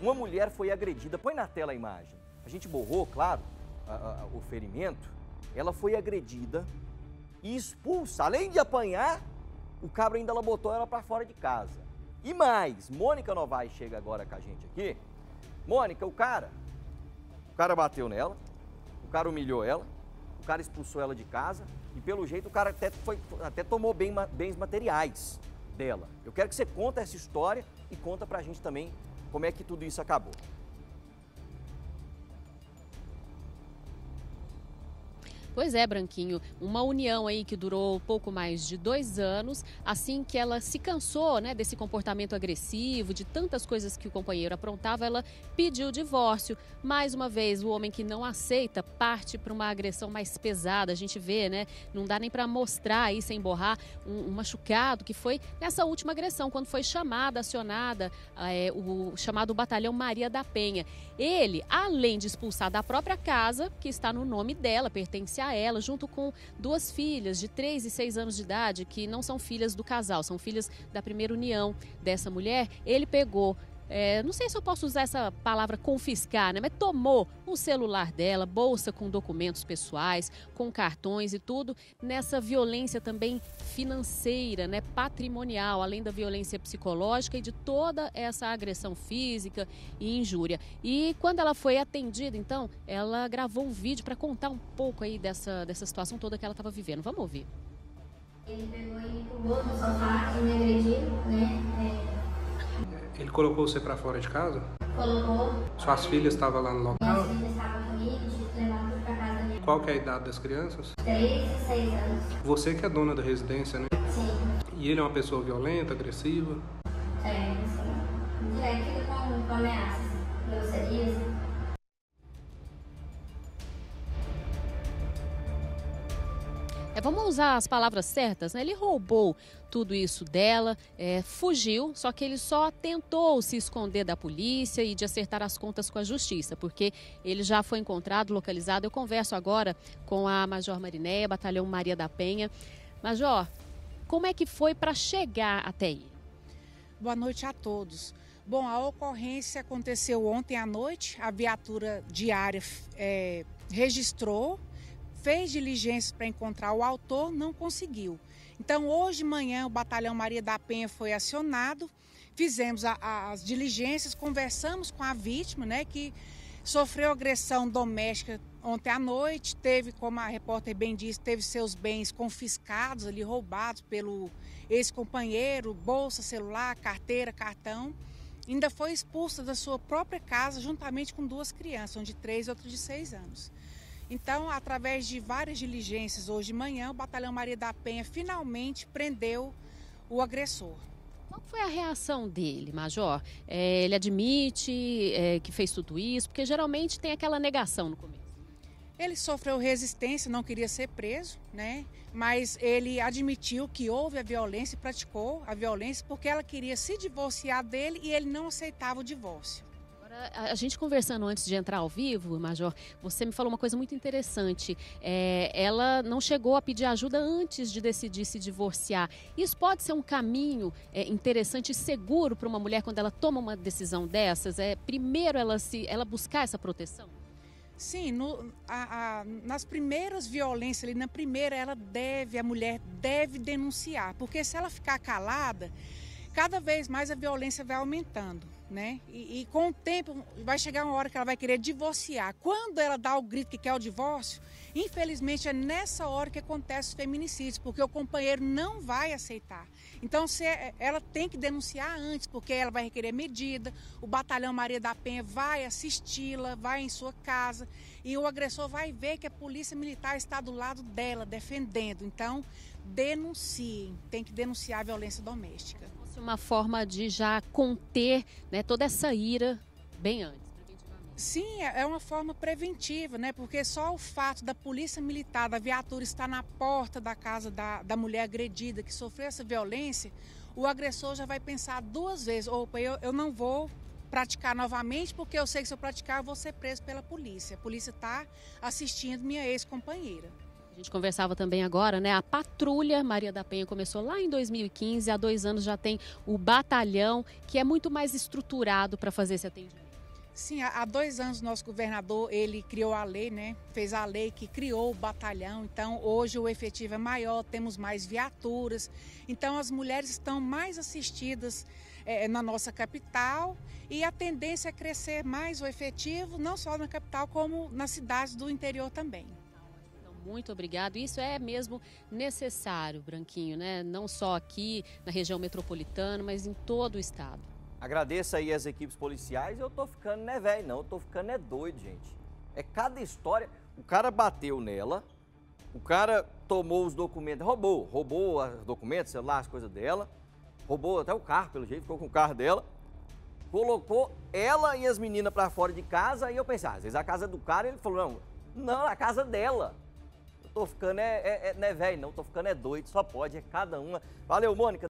Uma mulher foi agredida. Põe na tela a imagem. A gente borrou, claro, a, a, o ferimento. Ela foi agredida e expulsa. Além de apanhar, o cabra ainda ela botou ela para fora de casa. E mais, Mônica Novaes chega agora com a gente aqui. Mônica, o cara, o cara bateu nela, o cara humilhou ela, o cara expulsou ela de casa e pelo jeito o cara até, foi, até tomou bem, bens materiais dela. Eu quero que você conta essa história e conta pra gente também como é que tudo isso acabou. Pois é, Branquinho, uma união aí que durou pouco mais de dois anos, assim que ela se cansou né, desse comportamento agressivo, de tantas coisas que o companheiro aprontava, ela pediu divórcio. Mais uma vez, o homem que não aceita parte para uma agressão mais pesada. A gente vê, né? Não dá nem para mostrar aí sem borrar um, um, machucado que foi nessa última agressão, quando foi chamada, acionada é, o chamado Batalhão Maria da Penha. Ele, além de expulsar da própria casa, que está no nome dela, pertence a ela, junto com duas filhas de 3 e 6 anos de idade, que não são filhas do casal, são filhas da primeira união dessa mulher. Ele pegou é, não sei se eu posso usar essa palavra confiscar, né? Mas tomou o celular dela, bolsa com documentos pessoais, com cartões e tudo, nessa violência também financeira, né? Patrimonial, além da violência psicológica e de toda essa agressão física e injúria. E quando ela foi atendida, então, ela gravou um vídeo para contar um pouco aí dessa, dessa situação toda que ela estava vivendo. Vamos ouvir. Ele pegou e empurrou no sofá ele colocou você para fora de casa? Colocou. Suas filhas estavam lá no local? Minhas filhas estavam comigo, levaram para casa da minha Qual que é a idade das crianças? Três e seis anos. Você que é dona da residência, né? Sim. E ele é uma pessoa violenta, agressiva? É, sim. Direto com, com ameaças, grosserias. É, vamos usar as palavras certas, né? Ele roubou tudo isso dela, é, fugiu, só que ele só tentou se esconder da polícia e de acertar as contas com a justiça, porque ele já foi encontrado, localizado. Eu converso agora com a Major Marinéia, Batalhão Maria da Penha. Major, como é que foi para chegar até aí? Boa noite a todos. Bom, a ocorrência aconteceu ontem à noite, a viatura diária é, registrou fez diligências para encontrar o autor, não conseguiu. Então, hoje de manhã, o Batalhão Maria da Penha foi acionado, fizemos a, a, as diligências, conversamos com a vítima, né, que sofreu agressão doméstica ontem à noite, teve, como a repórter bem disse, teve seus bens confiscados ali, roubados pelo ex-companheiro, bolsa, celular, carteira, cartão. Ainda foi expulsa da sua própria casa juntamente com duas crianças, um de três e outro de seis anos. Então, através de várias diligências hoje de manhã, o Batalhão Maria da Penha finalmente prendeu o agressor. Qual foi a reação dele, Major? É, ele admite é, que fez tudo isso? Porque geralmente tem aquela negação no começo. Ele sofreu resistência, não queria ser preso, né? Mas ele admitiu que houve a violência e praticou a violência porque ela queria se divorciar dele e ele não aceitava o divórcio. A gente conversando antes de entrar ao vivo, Major, você me falou uma coisa muito interessante. É, ela não chegou a pedir ajuda antes de decidir se divorciar. Isso pode ser um caminho é, interessante e seguro para uma mulher quando ela toma uma decisão dessas? É primeiro ela se, ela buscar essa proteção? Sim, no, a, a, nas primeiras violências, ali, na primeira, ela deve, a mulher deve denunciar, porque se ela ficar calada, cada vez mais a violência vai aumentando né? E, e, com o tempo vai chegar uma hora que ela vai querer divorciar. Quando ela dá o grito que quer o divórcio, infelizmente é nessa hora que acontece os feminicídios, porque o companheiro não vai aceitar. Então se é, ela tem que denunciar antes, porque ela vai requerer medida, o batalhão Maria da Penha vai assisti-la, vai em sua casa e o agressor vai ver que a polícia militar está do lado dela, defendendo. Então denunciem, tem que denunciar a violência doméstica uma forma de já conter né, toda essa ira bem antes. Sim, é, é uma forma preventiva, né? Porque só o fato da polícia militar, da viatura estar na porta da casa da, da mulher agredida que sofreu essa violência, o agressor já vai pensar duas vezes: opa, eu, eu não vou praticar novamente, porque eu sei que se eu praticar eu vou ser preso pela polícia. A polícia está assistindo minha ex-companheira gente conversava também agora, né? A patrulha Maria da Penha começou lá em 2015, há dois anos já tem o batalhão, que é muito mais estruturado para fazer esse atendimento. Sim, há dois anos nosso governador ele criou a lei, né? Fez a lei que criou o batalhão. Então hoje o efetivo é maior, temos mais viaturas. Então as mulheres estão mais assistidas é, na nossa capital e a tendência é crescer mais o efetivo, não só na capital como nas cidades do interior também. Muito obrigado. Isso é mesmo necessário, Branquinho, né? Não só aqui na região metropolitana, mas em todo o estado. Agradeço aí as equipes policiais. Eu tô ficando, não é velho, não. Eu tô ficando é doido, gente. É cada história. O cara bateu nela, o cara tomou os documentos, roubou, roubou os documentos, celular, as coisas dela, roubou até o carro, pelo jeito, ficou com o carro dela, colocou ela e as meninas para fora de casa. E eu pensei, ah, às vezes a casa do cara, ele falou, não, não, a casa dela. Tô ficando, é, é, é não é velho, não, tô ficando é doido, só pode, é cada uma. Valeu, Mônica.